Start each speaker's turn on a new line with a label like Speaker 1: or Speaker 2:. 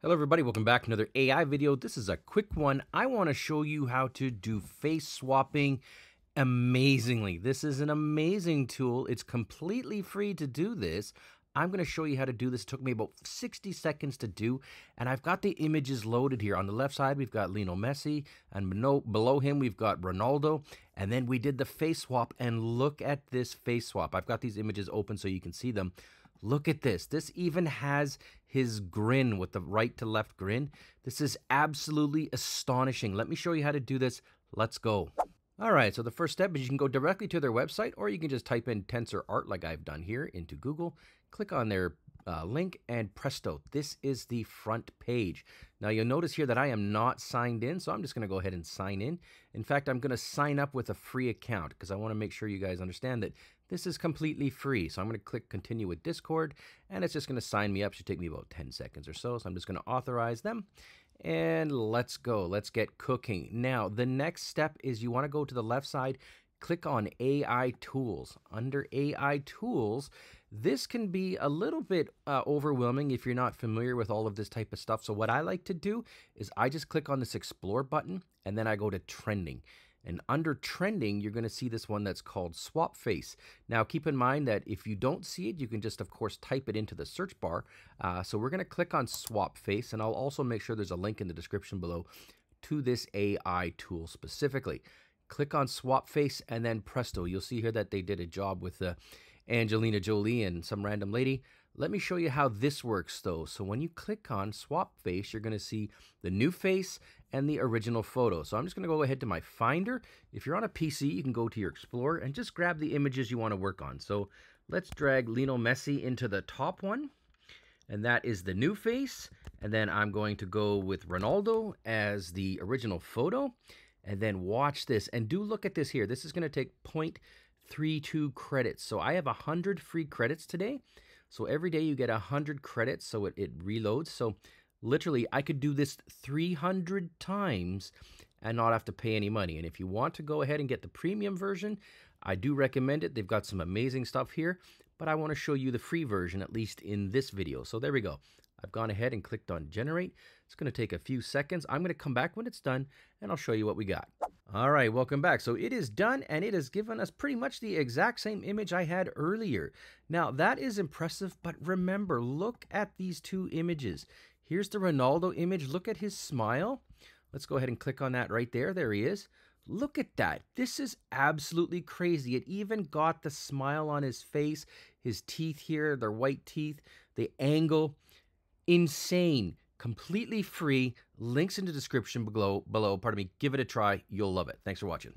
Speaker 1: Hello everybody, welcome back to another AI video. This is a quick one. I want to show you how to do face swapping amazingly. This is an amazing tool. It's completely free to do this. I'm going to show you how to do this. It took me about 60 seconds to do, and I've got the images loaded here. On the left side, we've got Lionel Messi, and below him, we've got Ronaldo, and then we did the face swap, and look at this face swap. I've got these images open so you can see them. Look at this. This even has his grin with the right to left grin. This is absolutely astonishing. Let me show you how to do this. Let's go. All right, so the first step is you can go directly to their website or you can just type in Tensor Art like I've done here into Google, click on their uh, link, and presto, this is the front page. Now you'll notice here that I am not signed in, so I'm just gonna go ahead and sign in. In fact, I'm gonna sign up with a free account because I wanna make sure you guys understand that this is completely free. So I'm gonna click continue with Discord, and it's just gonna sign me up. Should take me about 10 seconds or so. So I'm just gonna authorize them. And let's go. Let's get cooking. Now, the next step is you want to go to the left side, click on AI Tools. Under AI Tools, this can be a little bit uh, overwhelming if you're not familiar with all of this type of stuff. So what I like to do is I just click on this Explore button and then I go to Trending. And under trending, you're going to see this one that's called swap face. Now, keep in mind that if you don't see it, you can just, of course, type it into the search bar. Uh, so we're going to click on swap face, and I'll also make sure there's a link in the description below to this AI tool specifically. Click on swap face, and then presto, you'll see here that they did a job with the Angelina Jolie and some random lady. Let me show you how this works though. So when you click on swap face, you're gonna see the new face and the original photo. So I'm just gonna go ahead to my Finder. If you're on a PC, you can go to your Explorer and just grab the images you wanna work on. So let's drag Lionel Messi into the top one. And that is the new face. And then I'm going to go with Ronaldo as the original photo. And then watch this. And do look at this here. This is gonna take point 32 credits. So I have a 100 free credits today. So every day you get a 100 credits, so it, it reloads. So literally, I could do this 300 times and not have to pay any money. And if you want to go ahead and get the premium version, I do recommend it. They've got some amazing stuff here, but I want to show you the free version, at least in this video. So there we go. I've gone ahead and clicked on generate. It's going to take a few seconds. I'm going to come back when it's done and I'll show you what we got. All right, welcome back. So it is done and it has given us pretty much the exact same image I had earlier. Now that is impressive, but remember, look at these two images. Here's the Ronaldo image. Look at his smile. Let's go ahead and click on that right there. There he is. Look at that. This is absolutely crazy. It even got the smile on his face, his teeth here, their white teeth, the angle. Insane completely free. Links in the description below. Below, pardon me. Give it a try. You'll love it. Thanks for watching.